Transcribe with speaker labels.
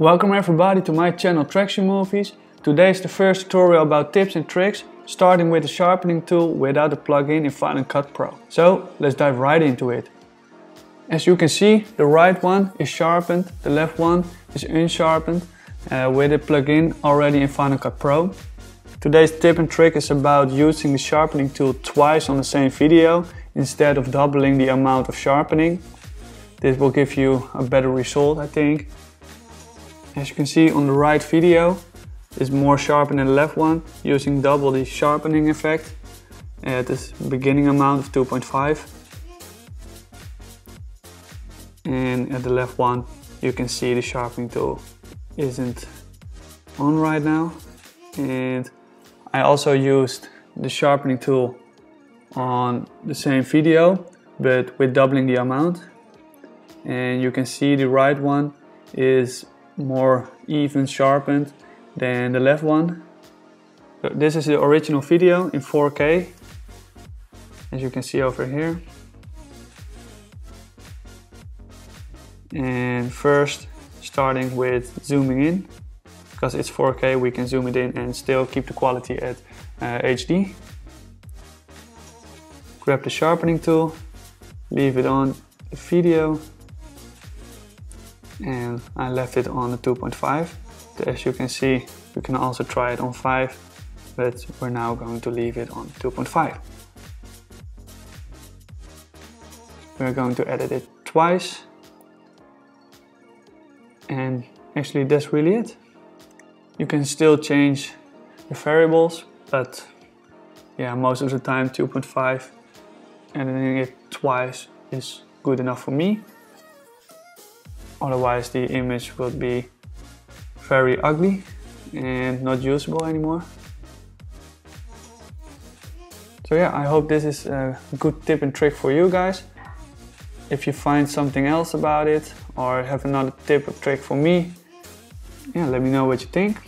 Speaker 1: Welcome everybody to my channel Traction Movies. Today is the first tutorial about tips and tricks starting with the sharpening tool without the plugin in Final Cut Pro. So let's dive right into it. As you can see the right one is sharpened, the left one is unsharpened uh, with a plugin already in Final Cut Pro. Today's tip and trick is about using the sharpening tool twice on the same video instead of doubling the amount of sharpening. This will give you a better result I think. As you can see on the right video, is more sharpened than the left one, using double the sharpening effect at this beginning amount of 2.5. And at the left one, you can see the sharpening tool isn't on right now. And I also used the sharpening tool on the same video, but with doubling the amount. And you can see the right one is more even sharpened than the left one. So this is the original video in 4K, as you can see over here. And first, starting with zooming in, because it's 4K, we can zoom it in and still keep the quality at uh, HD. Grab the sharpening tool, leave it on the video and I left it on the 2.5. As you can see, you can also try it on 5, but we're now going to leave it on 2.5. We're going to edit it twice. And actually that's really it. You can still change the variables, but yeah, most of the time 2.5 editing it twice is good enough for me otherwise the image would be very ugly and not usable anymore. So yeah, I hope this is a good tip and trick for you guys. If you find something else about it or have another tip or trick for me, yeah, let me know what you think.